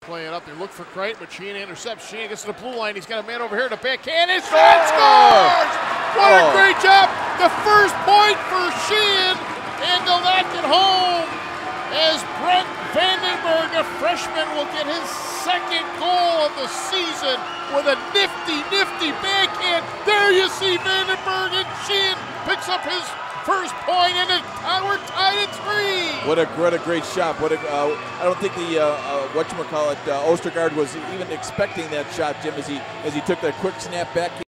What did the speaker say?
Play it up. They look for Crichton, but Sheehan intercepts. Sheehan gets to the blue line. He's got a man over here to backhand. And Sheen scores! What a Oh. great job! The first point for Sheehan, and they'll knock it home as Brent Vandenberg, a freshman, will get his second goal of the season with a nifty, nifty backhand. There you see Vandenberg, and Sheehan picks up his first point, and it, uh, What a what a great shot! What a uh, I don't think the uh, uh, what you call it uh, Ostergard was even expecting that shot, Jim, as he as he took that quick snap back.